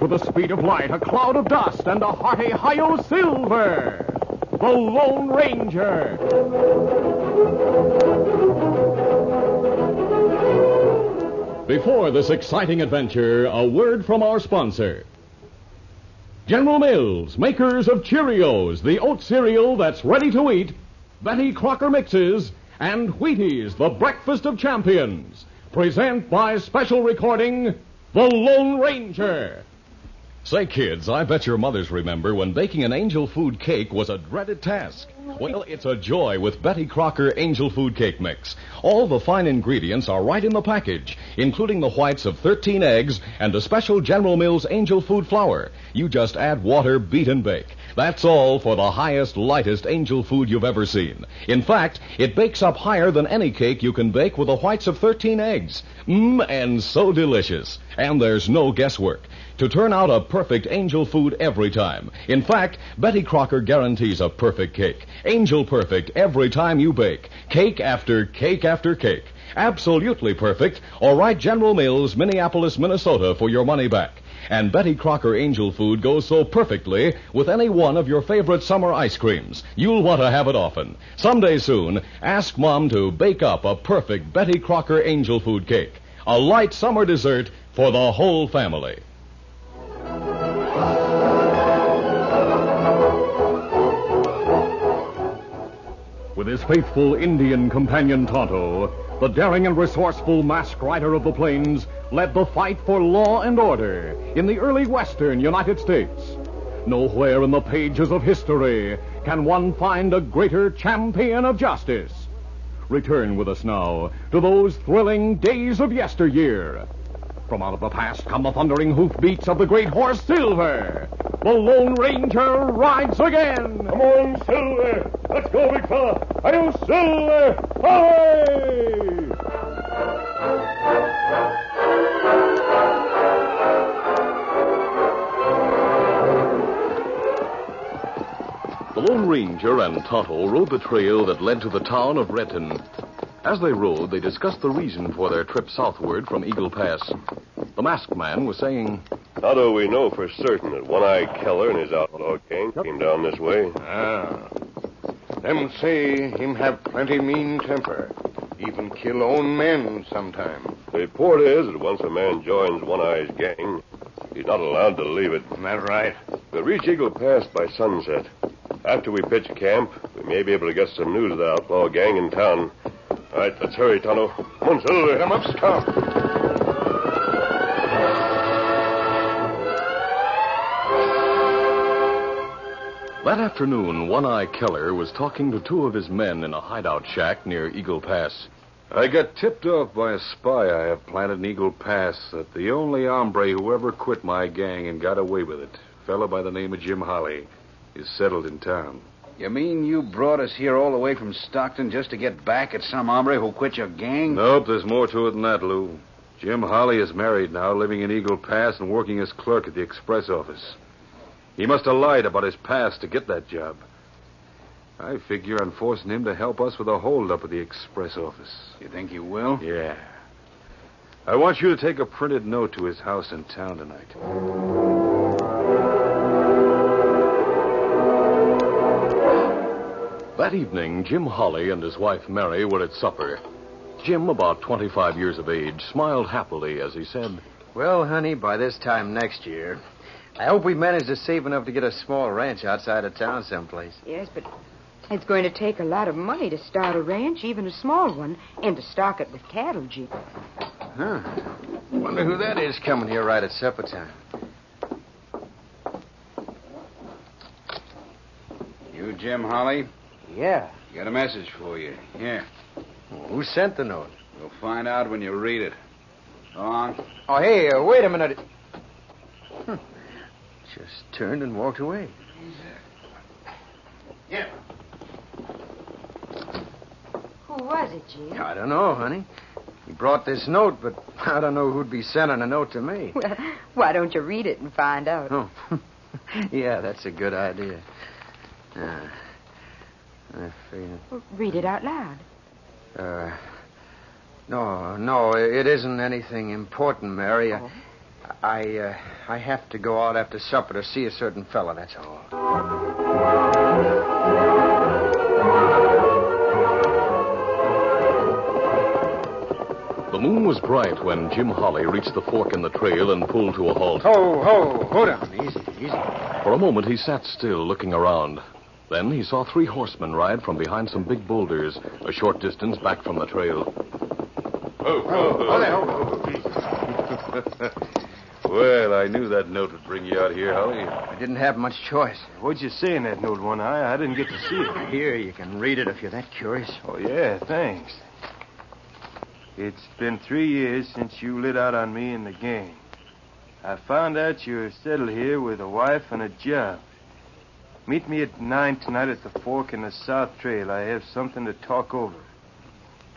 with the speed of light, a cloud of dust, and a hearty Hi-Yo Silver, the Lone Ranger. Before this exciting adventure, a word from our sponsor. General Mills, makers of Cheerios, the oat cereal that's ready to eat, Betty Crocker mixes, and Wheaties, the breakfast of champions, present by special recording The Lone Ranger. Say, kids, I bet your mothers remember when baking an angel food cake was a dreaded task. Well, it's a joy with Betty Crocker Angel Food Cake Mix. All the fine ingredients are right in the package, including the whites of 13 eggs and a special General Mills Angel Food Flour. You just add water, beat, and bake. That's all for the highest, lightest angel food you've ever seen. In fact, it bakes up higher than any cake you can bake with the whites of 13 eggs. Mmm, and so delicious. And there's no guesswork to turn out a perfect angel food every time. In fact, Betty Crocker guarantees a perfect cake. Angel perfect every time you bake. Cake after cake after cake. Absolutely perfect, or write General Mills, Minneapolis, Minnesota for your money back. And Betty Crocker Angel Food goes so perfectly with any one of your favorite summer ice creams. You'll want to have it often. Someday soon, ask Mom to bake up a perfect Betty Crocker Angel Food cake. A light summer dessert for the whole family. With his faithful Indian companion Tonto, the daring and resourceful masked rider of the plains led the fight for law and order in the early western United States. Nowhere in the pages of history can one find a greater champion of justice. Return with us now to those thrilling days of yesteryear. From out of the past come the thundering hoofbeats of the great horse Silver. The Lone Ranger rides again. Come on, Silver. Let's go, big fella. Hi-yo, Silver. Away! The Lone Ranger and Tonto rode the trail that led to the town of Redton. As they rode, they discussed the reason for their trip southward from Eagle Pass. The masked man was saying, How do we know for certain that One Eye Keller and his outlaw gang came down this way? Ah. Them say him have plenty mean temper. Even kill own men sometime. The report is that once a man joins One Eye's gang, he's not allowed to leave it. Isn't that right? We'll reach Eagle Pass by sunset. After we pitch camp, we may be able to get some news of the outlaw gang in town. All right, let's hurry, Tonto. Come on, Silver. Come up, Scout. That afternoon, One Eye Keller was talking to two of his men in a hideout shack near Eagle Pass. I got tipped off by a spy I have planted in Eagle Pass that the only hombre who ever quit my gang and got away with it, a fellow by the name of Jim Holly, is settled in town. You mean you brought us here all the way from Stockton just to get back at some hombre who quit your gang? Nope, there's more to it than that, Lou. Jim Holly is married now, living in Eagle Pass and working as clerk at the express office. He must have lied about his past to get that job. I figure on forcing him to help us with a holdup at the express office. You think you will? Yeah. I want you to take a printed note to his house in town tonight. That evening, Jim Holly and his wife Mary were at supper. Jim, about 25 years of age, smiled happily as he said, Well, honey, by this time next year, I hope we manage to save enough to get a small ranch outside of town someplace. Yes, but it's going to take a lot of money to start a ranch, even a small one, and to stock it with cattle, Jim. Huh. Wonder who that is coming here right at supper time. You, Jim Holly? Yeah. Got a message for you. Here. Who sent the note? You'll find out when you read it. Go on. Oh, hey, uh, wait a minute. Hmm. Just turned and walked away. Yeah. Who was it, Jim? I don't know, honey. He brought this note, but I don't know who'd be sending a note to me. Well, why don't you read it and find out? Oh. yeah, that's a good idea. Uh, I feel. Well, read it out loud. Uh, no, no, it isn't anything important, Mary. I, I, uh, I have to go out after supper to see a certain fellow. that's all. The moon was bright when Jim Holly reached the fork in the trail and pulled to a halt. Ho, ho, hold on. Easy, easy. For a moment, he sat still, looking around. Then he saw three horsemen ride from behind some big boulders, a short distance back from the trail. Well, I knew that note would bring you out here, Holly. I didn't have much choice. What'd you say in that note, One Eye? I didn't get to see it. Here, you can read it if you're that curious. Oh, yeah, thanks. It's been three years since you lit out on me and the gang. I found out you're settled here with a wife and a job. Meet me at nine tonight at the fork in the South Trail. I have something to talk over.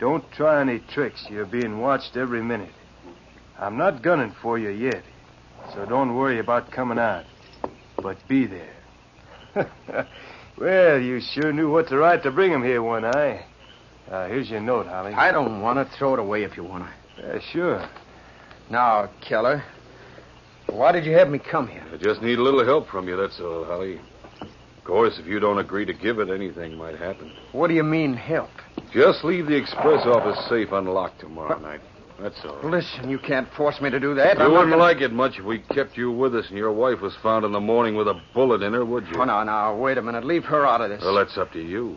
Don't try any tricks. You're being watched every minute. I'm not gunning for you yet, so don't worry about coming out. But be there. well, you sure knew what to write to bring him here, One Eye. Uh, here's your note, Holly. I don't want to throw it away if you want to. Uh, sure. Now, Keller, why did you have me come here? I just need a little help from you, that's all, Holly. Of course, if you don't agree to give it, anything might happen. What do you mean, help? Just leave the express office safe unlocked tomorrow night. That's all. Listen, you can't force me to do that. You I'm not wouldn't gonna- like it much if we kept you with us and your wife was found in the morning with a bullet in her, would you? Oh, no, no, wait a minute. Leave her out of this. Well, that's up to you.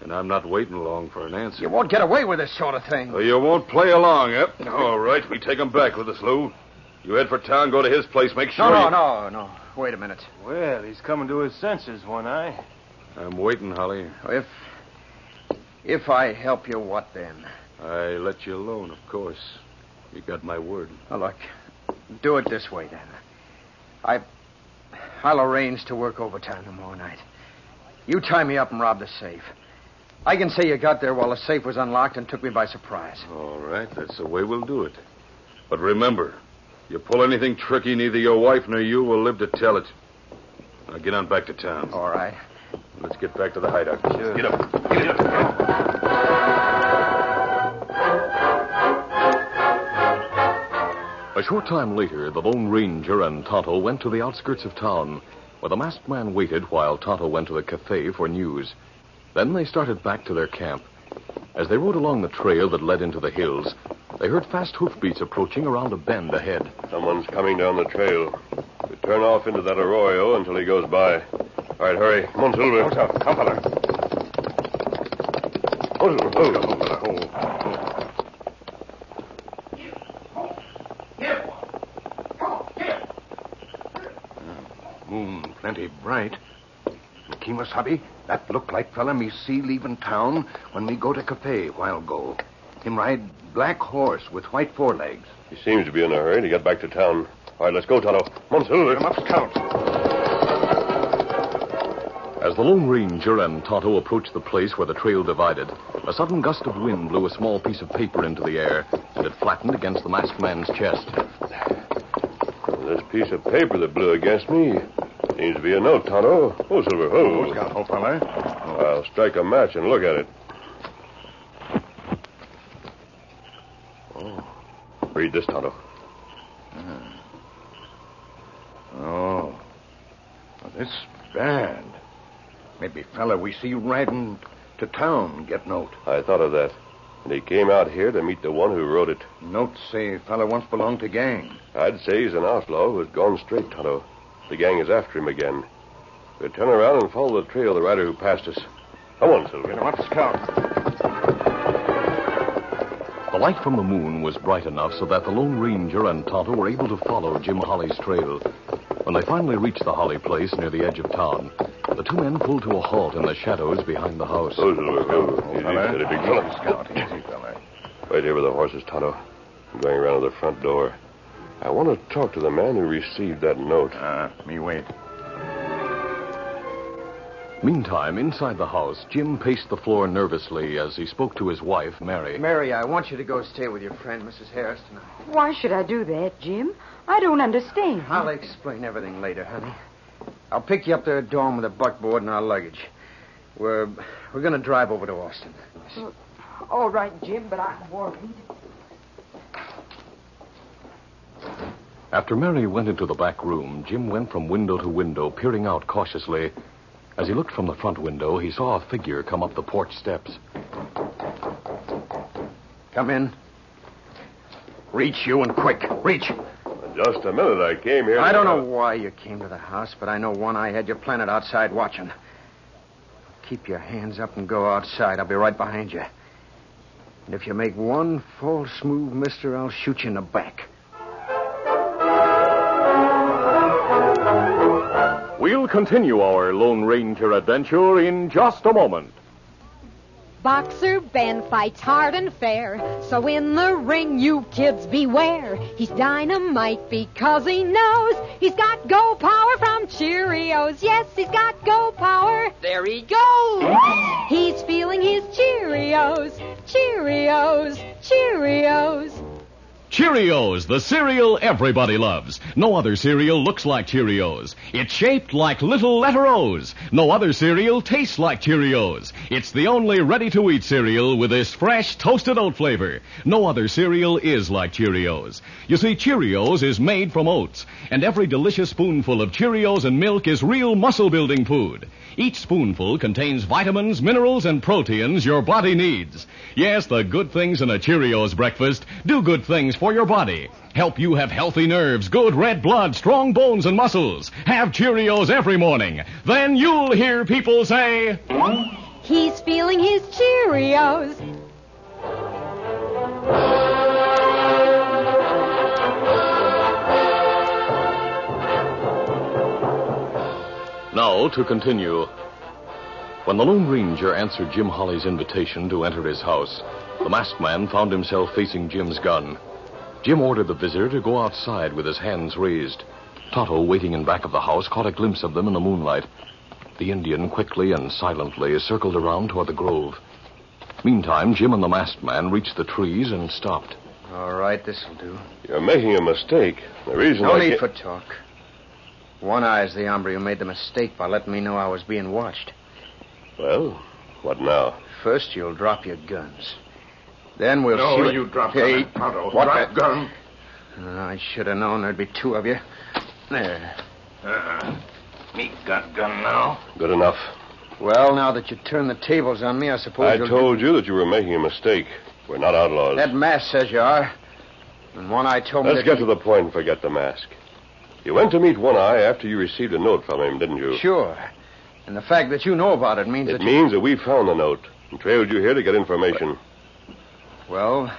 And I'm not waiting long for an answer. You won't get away with this sort of thing. Well, you won't play along, eh? All right, we take him back with us, Lou. You head for town, go to his place, make sure. No, no, you- no, no. Wait a minute. Well, he's coming to his senses, One Eye. I'm waiting, Holly. If if I help you, what then? I let you alone, of course. You got my word. Well, look, do it this way then. I I'll arrange to work overtime tomorrow night. You tie me up and rob the safe. I can say you got there while the safe was unlocked and took me by surprise. All right, that's the way we'll do it. But remember, you pull anything tricky, neither your wife nor you will live to tell it. Now get on back to town. All right. Let's get back to the hideout. Sure. Get up. Get up. A short time later, the Lone Ranger and Tonto went to the outskirts of town, where the masked man waited while Tonto went to the cafe for news. Then they started back to their camp. As they rode along the trail that led into the hills, they heard fast hoofbeats approaching around a bend ahead. Someone's coming down the trail. We turn off into that arroyo until he goes by. All right, hurry. Come on, Silver. Come, fella. Oh, Silver. Oh. Moon plenty bright. Kimasabi, that look like fella me see leaving town when we go to cafe while go. Him ride black horse with white forelegs. He seems to be in a hurry to get back to town. All right, let's go, Tonto. Come on, up scout. As the Lone Ranger and Tonto approached the place where the trail divided, a sudden gust of wind blew a small piece of paper into the air, and it flattened against the masked man's chest. This piece of paper that blew against me seems to be a note, Tonto. Oh, Silver. Oh. Scout, oh, fella. I'll strike a match and look at it. Read this, Tonto. Oh. Well, this bad. Maybe fella we see riding to town get note. I thought of that. And he came out here to meet the one who wrote it. Note say fella once belonged to gang. I'd say he's an outlaw who has gone straight, Tonto. The gang is after him again. We'll turn around and follow the trail of the rider who passed us. Come on, Silver. Get him up scout. The light from the moon was bright enough so that the Lone Ranger and Tonto were able to follow Jim Holly's trail. When they finally reached the Holly place near the edge of town, the two men pulled to a halt in the shadows behind the house. Silver. Easy, Fella. big fella. scout. Easy, fella. Right here with the horses, Tonto. I'm going around to the front door. I want to talk to the man who received that note. Ah, me wait. Meantime, inside the house, Jim paced the floor nervously as he spoke to his wife, Mary. Mary, I want you to go stay with your friend, Mrs. Harris, tonight. Why should I do that, Jim? I don't understand. I'll explain everything later, honey. I'll pick you up there at dawn with a buckboard and our luggage. We're we're going to drive over to Austin. Uh, all right, Jim, but I'm worried. After Mary went into the back room, Jim went from window to window, peering out cautiously. As he looked from the front window, he saw a figure come up the porch steps. Come in. Reach, you, and quick. Reach. Just a minute. I came here. I don't know why you came to the house, but I know one I had you planted outside watching. Keep your hands up and go outside. I'll be right behind you. And if you make one false move, mister, I'll shoot you in the back. We'll continue our Lone Ranger adventure in just a moment. Boxer Ben fights hard and fair, so in the ring you kids beware. He's dynamite because he knows he's got go power from Cheerios. Yes, he's got go power. There he goes. He's feeling his Cheerios, Cheerios, Cheerios. Cheerios, the cereal everybody loves. No other cereal looks like Cheerios. It's shaped like little letter O's. No other cereal tastes like Cheerios. It's the only ready-to-eat cereal with this fresh toasted oat flavor. No other cereal is like Cheerios. You see, Cheerios is made from oats, and every delicious spoonful of Cheerios and milk is real muscle-building food. Each spoonful contains vitamins, minerals, and proteins your body needs. Yes, the good things in a Cheerios breakfast do good things for your body. Help you have healthy nerves, good red blood, strong bones and muscles. Have Cheerios every morning. Then you'll hear people say, He's feeling his Cheerios. Now to continue. When the Lone Ranger answered Jim Holly's invitation to enter his house, the masked man found himself facing Jim's gun. Jim ordered the visitor to go outside with his hands raised. Tonto, waiting in back of the house, caught a glimpse of them in the moonlight. The Indian quickly and silently circled around toward the grove. Meantime, Jim and the masked man reached the trees and stopped. All right, this'll do. You're making a mistake. The reason No I need ca- for talk. One eye's the hombre who made the mistake by letting me know I was being watched. Well, what now? First, you'll drop your guns. Then we'll No, see. what- you drop hey, them, Tonto. What Drop the- gun. Uh, I should have known there'd be two of you. There. Uh, me got gun now. Good enough. Well, now that you turn the tables on me, I suppose I you'll... told you that you were making a mistake. We're not outlaws. That mask says you are. And one eye told me Let's that get to the point and forget the mask. You went to meet One Eye after you received a note from him, didn't you? Sure. And the fact that you know about it means It that means that we found the note and trailed you here to get information. you... Well,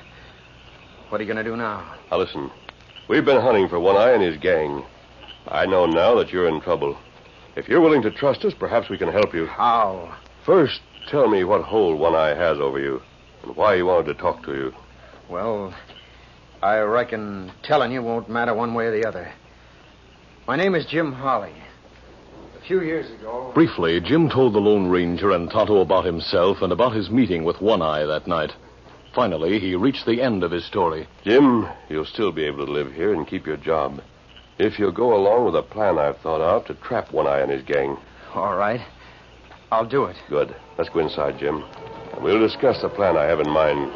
what are you going to do now? Now listen, we've been hunting for One Eye and his gang. I know now that you're in trouble. If you're willing to trust us, perhaps we can help you. How? First, tell me what hold One Eye has over you and why he wanted to talk to you. Well, I reckon telling you won't matter one way or the other. My name is Jim Holly. A few years ago. Briefly, Jim told the Lone Ranger and Tonto about himself and about his meeting with One Eye that night. Finally, he reached the end of his story. Jim, you'll still be able to live here and keep your job. If you'll go along with a plan I've thought of to trap One Eye and his gang. All right. I'll do it. Good. Let's go inside, Jim. And we'll discuss the plan I have in mind.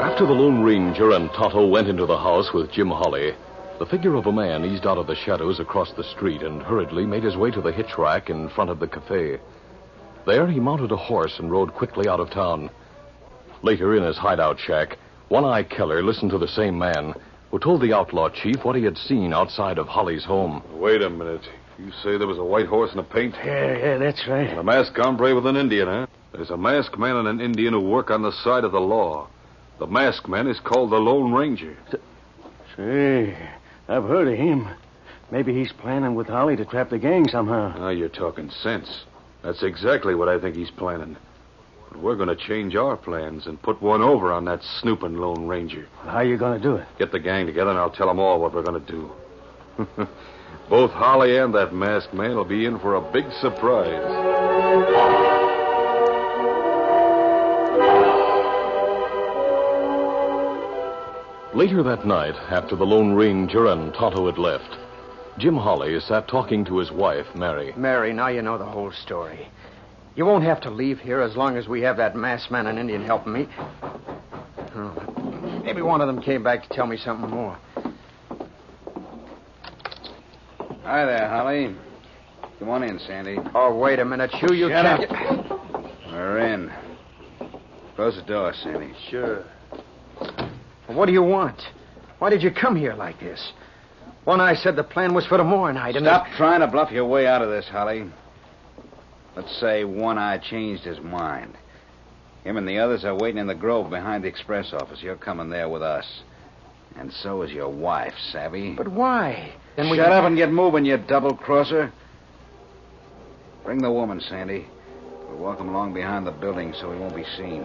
After the Lone Ranger and Tonto went into the house with Jim Holly, the figure of a man eased out of the shadows across the street and hurriedly made his way to the hitch rack in front of the cafe. There he mounted a horse and rode quickly out of town. Later, in his hideout shack, One Eye Keller listened to the same man, who told the outlaw chief what he had seen outside of Holly's home. Wait a minute. You say there was a white horse and a paint? Yeah, yeah, that's right. And a masked hombre with an Indian, huh? There's a masked man and an Indian who work on the side of the law. The masked man is called the Lone Ranger. Say, I've heard of him. Maybe he's planning with Holly to trap the gang somehow. Now you're talking sense. That's exactly what I think he's planning. But we're going to change our plans and put one over on that snooping Lone Ranger. How are you going to do it? Get the gang together and I'll tell them all what we're going to do. Both Holly and that masked man will be in for a big surprise. Later that night, after the Lone Ranger and Tonto had left, Jim Holly sat talking to his wife, Mary. Mary, now you know the whole story. You won't have to leave here as long as we have that masked man and Indian helping me. Oh, Maybe one of them came back to tell me something more. Hi there, Holly. Come on in, Sandy. Oh, wait a minute. You, you Shut can't. up. We're in. Close the door, Sandy. Sure. What do you want? Why did you come here like this? One eye said the plan was for tomorrow night, and Stop trying to bluff your way out of this, Holly. Let's say One Eye changed his mind. Him and the others are waiting in the grove behind the express office. You're coming there with us. And so is your wife, Savvy. But why? Then we Shut up and get moving, you double crosser. Bring the woman, Sandy. We'll walk him along behind the building so he won't be seen.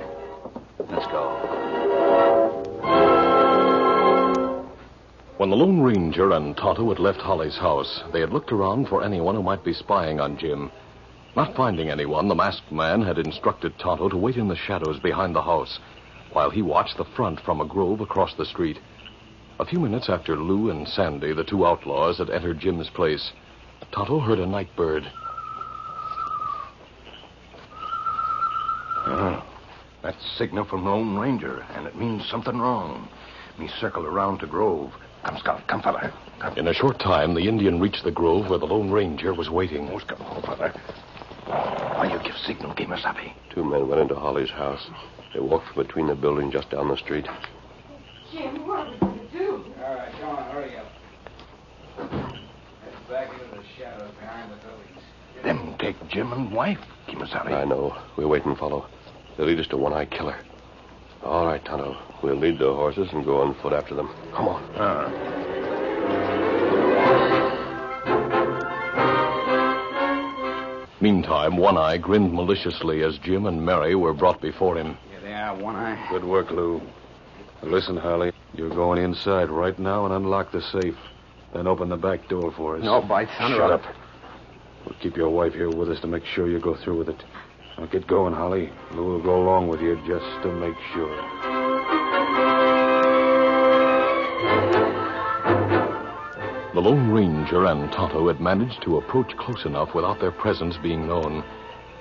Let's go. When the Lone Ranger and Tonto had left Holly's house, they had looked around for anyone who might be spying on Jim. Not finding anyone, the masked man had instructed Tonto to wait in the shadows behind the house while he watched the front from a grove across the street. A few minutes after Lou and Sandy, the two outlaws, had entered Jim's place, Tonto heard a night bird. Oh, uh-huh. that's signal from Lone Ranger, and it means something wrong. Me circle around to Grove. Come, Scout. Come, fella. Come. In a short time, the Indian reached the grove where the Lone Ranger was waiting. Oh, come on, fella. Why you give signal, Kimasabi? Two men went into Holly's house. They walked from between the buildings just down the street. Jim, what are we going to do? All right, come on, hurry up. Head back into the shadows behind the buildings. Them take Jim and wife, Kimasabi. I know. We'll wait and follow. They'll lead us to One Eye Keller. All right, Tonto. We'll lead the horses and go on foot after them. Come on. Uh, Meantime, One Eye grinned maliciously as Jim and Mary were brought before him. Here they are, One Eye. Good work, Lou. Listen, Holly, You're going inside right now and unlock the safe. Then open the back door for us. No, by thunder. Shut up. We'll keep your wife here with us to make sure you go through with it. Now get going, Holly. Lou will go along with you just to make sure. The Lone Ranger and Tonto had managed to approach close enough without their presence being known.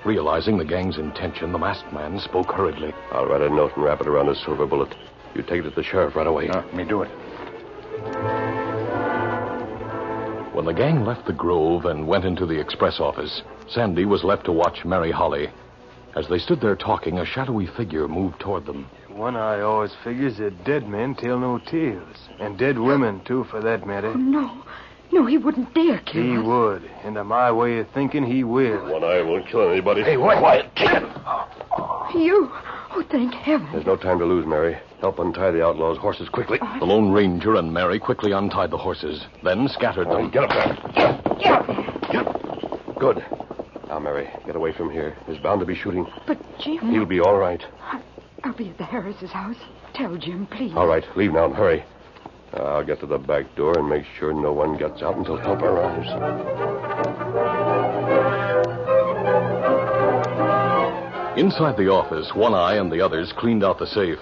Realizing the gang's intention, the masked man spoke hurriedly. I'll write a note and wrap it around a silver bullet. You take it to the sheriff right away. uh, me do it. When the gang left the grove and went into the express office, Sandy was left to watch Mary Holly. As they stood there talking, a shadowy figure moved toward them. One eye always figures that dead men tell no tales. And dead women, too, for that matter. Oh, no, no, he wouldn't dare kill He us. would. And to my way of thinking, he will. One Eye won't kill anybody. Hey, what? Quiet. Take it. You? Oh, thank heaven. There's no time to lose, Mary. Help untie the outlaws' horses quickly. Oh, the Lone Ranger and Mary quickly untied the horses, then scattered them. Get up there. Get up. Get up. Good. Now, Mary, get away from here. There's bound to be shooting. But, Jim, He'll be all right. I'll be at the Harris's house. Tell Jim, please. All right, leave now and hurry. I'll get to the back door and make sure no one gets out until help arrives. Inside the office, One Eye and the others cleaned out the safe.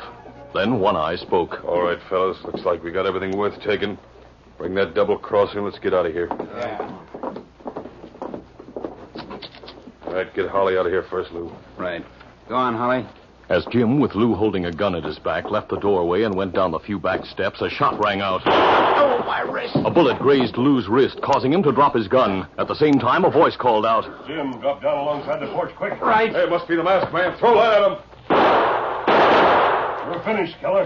Then One Eye spoke. All right, fellas. Looks like we got everything worth taking. Bring that double cross in. Let's get out of here. Yeah. All right, get Holly out of here first, Lou. Right. Go on, Holly. As Jim, with Lou holding a gun at his back, left the doorway and went down the few back steps, a shot rang out. Oh, my wrist. A bullet grazed Lou's wrist, causing him to drop his gun. At the same time, a voice called out. Jim, drop down alongside the porch quick. Right. Hey, it must be the masked man. Throw that at him. We're finished, Keller.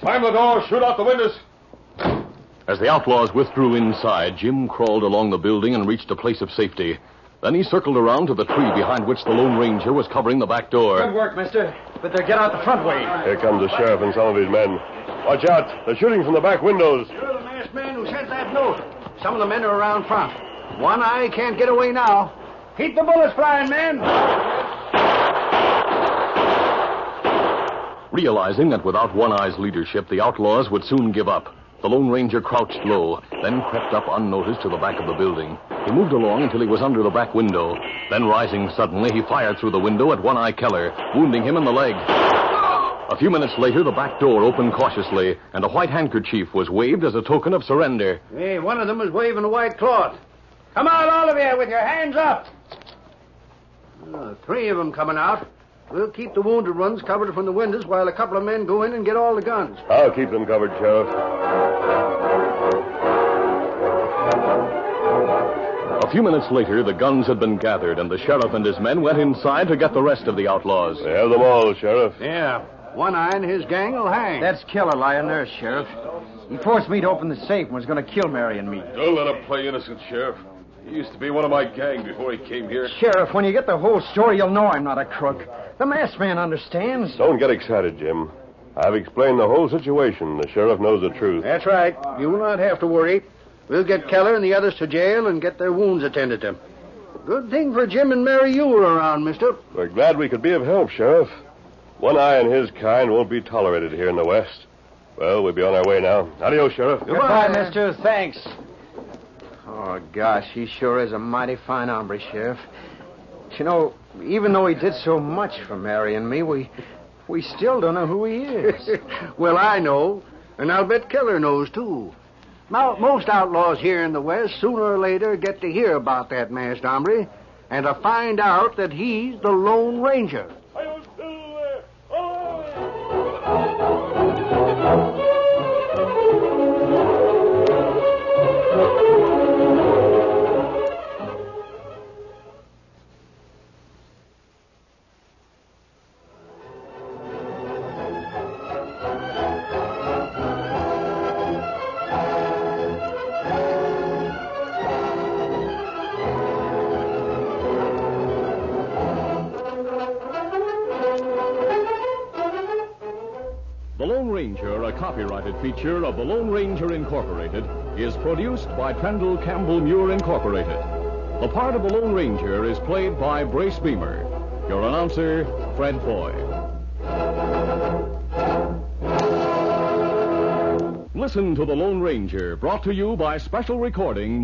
Slam the door. Shoot out the windows. As the outlaws withdrew inside, Jim crawled along the building and reached a place of safety. Then he circled around to the tree behind which the Lone Ranger was covering the back door. Good work, mister. But they'll get out the front way. Here comes the sheriff and some of his men. Watch out. They're shooting from the back windows. You're the masked man who sent that note. Some of the men are around front. One eye can't get away now. Keep the bullets flying, men. Realizing that without One Eye's leadership, the outlaws would soon give up, the Lone Ranger crouched low, then crept up unnoticed to the back of the building. He moved along until he was under the back window. Then, rising suddenly, he fired through the window at One Eye Keller, wounding him in the leg. A few minutes later, the back door opened cautiously, and a white handkerchief was waved as a token of surrender. Hey, one of them was waving a white cloth. Come out, all of you, with your hands up. Oh, three of them coming out. We'll keep the wounded ones covered from the windows while a couple of men go in and get all the guns. I'll keep them covered, Sheriff. A few minutes later, the guns had been gathered, and the sheriff and his men went inside to get the rest of the outlaws. We have them all, Sheriff. Yeah. One eye and his gang will hang. That's Keller lying there, Sheriff. He forced me to open the safe and was going to kill Mary and me. Don't let him play innocent, Sheriff. He used to be one of my gang before he came here. Sheriff, when you get the whole story, you'll know I'm not a crook. The masked man understands. Don't get excited, Jim. I've explained the whole situation. The sheriff knows the truth. That's right. You will not have to worry. We'll get Keller and the others to jail and get their wounds attended to. Good thing for Jim and Mary you were around, mister. We're glad we could be of help, Sheriff. One eye and his kind won't be tolerated here in the West. Well, we'll be on our way now. Adios, Sheriff. Goodbye, mister. Thanks. Oh, gosh, he sure is a mighty fine hombre, Sheriff. You know, even though he did so much for Mary and me, we we still don't know who he is. well, I know, and I'll bet Keller knows, too. Now, most outlaws here in the West sooner or later get to hear about that masked hombre and to find out that he's the Lone Ranger. Copyrighted feature of the Lone Ranger Incorporated, is produced by Trendle Campbell Muir Incorporated. The part of the Lone Ranger is played by Brace Beemer. Your announcer, Fred Foy. Listen to The Lone Ranger, brought to you by special recording.